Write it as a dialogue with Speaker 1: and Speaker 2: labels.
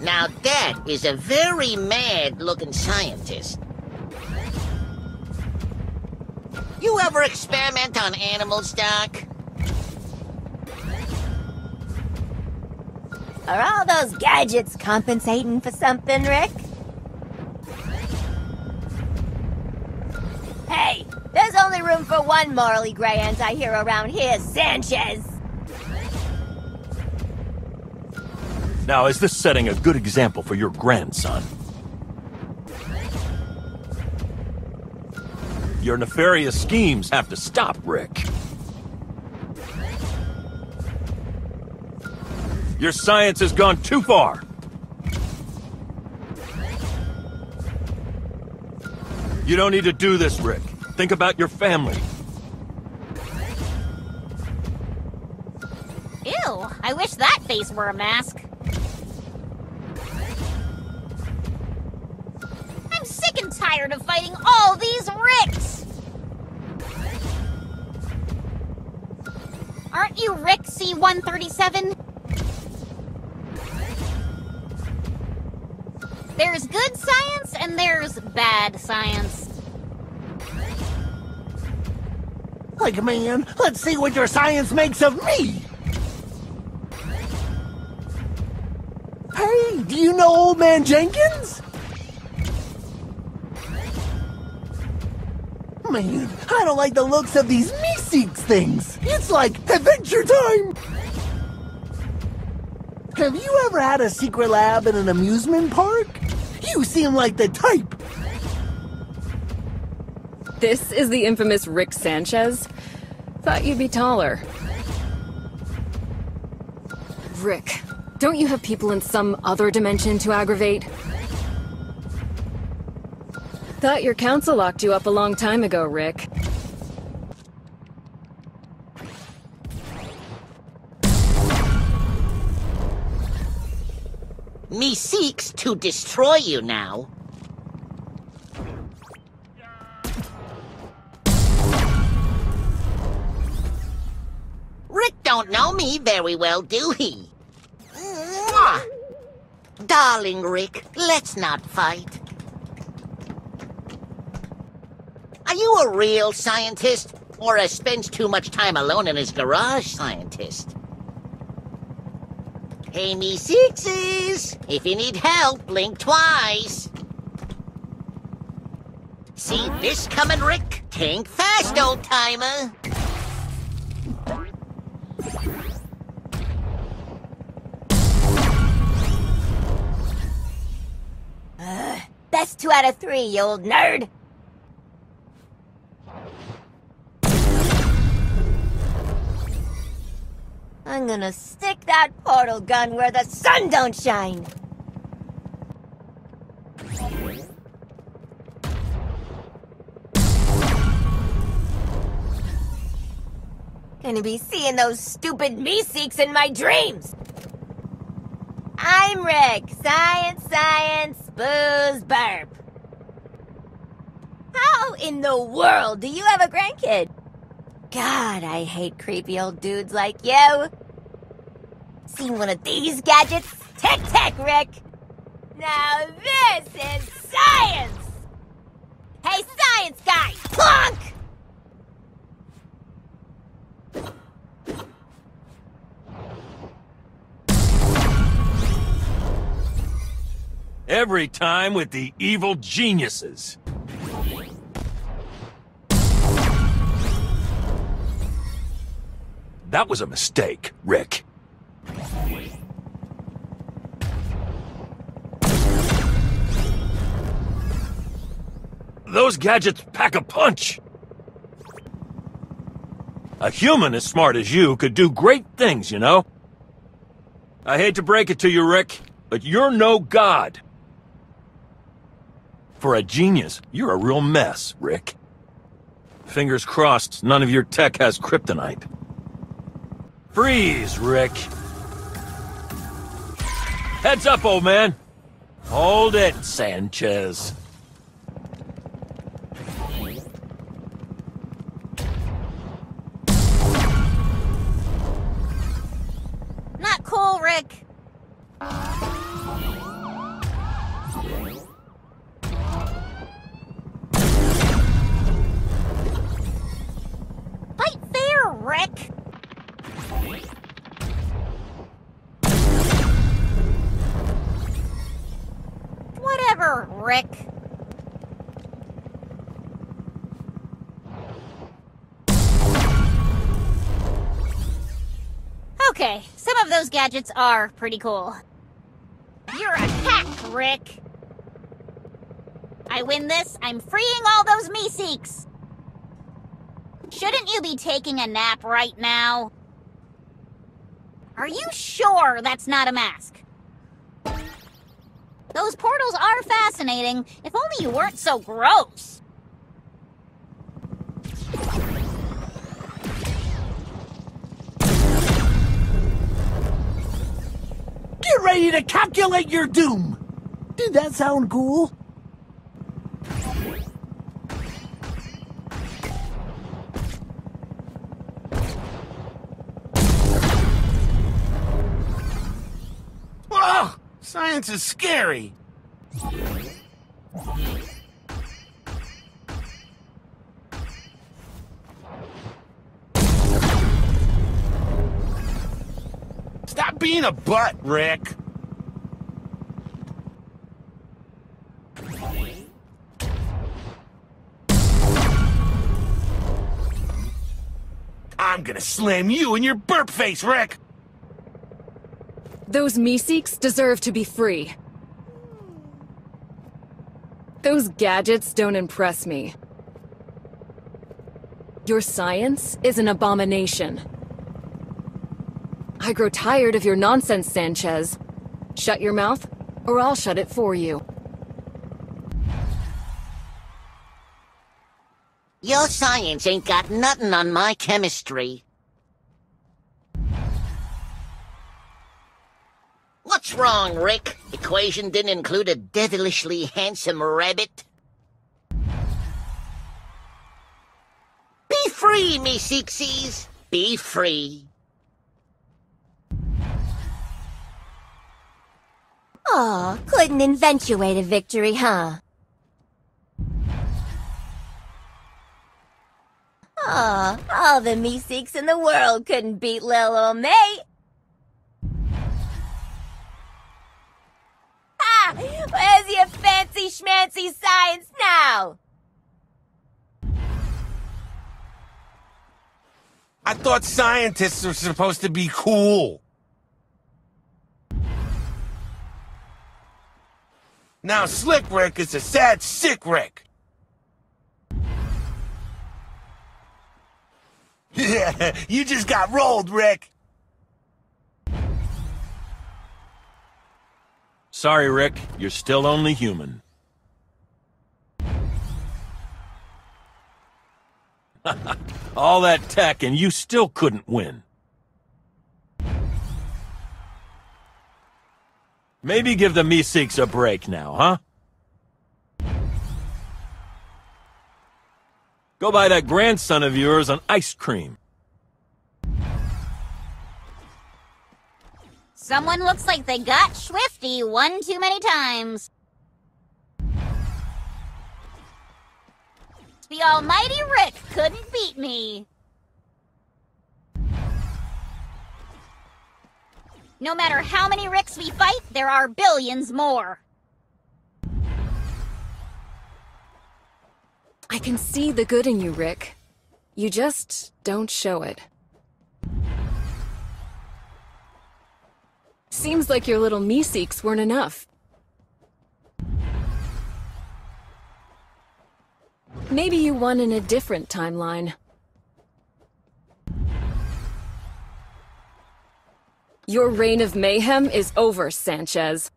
Speaker 1: Now that is a very mad-looking scientist. You ever experiment on animals, Doc?
Speaker 2: Are all those gadgets compensating for something, Rick? Hey, there's only room for one morally gray anti-hero around here, Sanchez!
Speaker 3: Now, is this setting a good example for your grandson? Your nefarious schemes have to stop, Rick. Your science has gone too far. You don't need to do this, Rick. Think about your family.
Speaker 4: Ew, I wish that face were a mask. Tired of fighting all these Ricks! Aren't you Rick C-137? There's good science and there's bad science.
Speaker 5: Like, man, let's see what your science makes of me! Hey, do you know Old Man Jenkins? Man, I don't like the looks of these Meeseeks things. It's like adventure time! Have you ever had a secret lab in an amusement park? You seem like the type.
Speaker 6: This is the infamous Rick Sanchez? Thought you'd be taller. Rick, don't you have people in some other dimension to aggravate? Thought your council locked you up a long time ago, Rick.
Speaker 1: Me seeks to destroy you now. Rick don't know me very well, do he? Mwah! Darling Rick, let's not fight. Are you a real scientist, or a spends too much time alone in his garage scientist? Hey, me sixes! If you need help, blink twice. See this coming, Rick? Tank fast, old timer.
Speaker 2: That's two out of three, you old nerd! I'm gonna stick that portal gun where the sun don't shine! Gonna be seeing those stupid Meeseeks in my dreams! I'm Rick. Science, science, booze, burp. How in the world do you have a grandkid? God, I hate creepy old dudes like you. Seen one of these gadgets? Tic Tac, Rick. Now this is science! Hey, science guy! Plonk!
Speaker 3: Every time with the evil geniuses. That was a mistake, Rick. Those gadgets pack a punch! A human as smart as you could do great things, you know? I hate to break it to you, Rick, but you're no god. For a genius, you're a real mess, Rick. Fingers crossed none of your tech has kryptonite. Freeze, Rick. Heads up, old man. Hold it, Sanchez.
Speaker 4: Rick. Whatever, Rick. Okay, some of those gadgets are pretty cool. You're a hack, Rick. I win this, I'm freeing all those Meeseeks. Shouldn't you be taking a nap right now? Are you sure that's not a mask? Those portals are fascinating. If only you weren't so gross.
Speaker 5: Get ready to calculate your doom! Did that sound cool?
Speaker 7: Ugh! Science is scary. Stop being a butt, Rick. I'm gonna slam you in your burp face, Rick!
Speaker 6: Those Meeseeks deserve to be free. Those gadgets don't impress me. Your science is an abomination. I grow tired of your nonsense, Sanchez. Shut your mouth, or I'll shut it for you.
Speaker 1: Your science ain't got nothing on my chemistry. What's wrong, Rick? Equation didn't include a devilishly handsome rabbit? Be free, me Seeksies. Be free.
Speaker 2: Aw, couldn't eventuate a victory, huh? Aw, all the Meeseeks in the world couldn't beat Lil ol' May. Where's your fancy schmancy science now?
Speaker 7: I thought scientists were supposed to be cool. Now Slick Rick is a sad sick Rick. Yeah, you just got rolled, Rick.
Speaker 3: Sorry, Rick. You're still only human. All that tech and you still couldn't win. Maybe give the Meeseeks a break now, huh? Go buy that grandson of yours an ice cream.
Speaker 4: Someone looks like they got schwifty one too many times. The almighty Rick couldn't beat me. No matter how many Ricks we fight, there are billions more.
Speaker 6: I can see the good in you, Rick. You just don't show it. Seems like your little Meeseeks weren't enough. Maybe you won in a different timeline. Your reign of mayhem is over, Sanchez.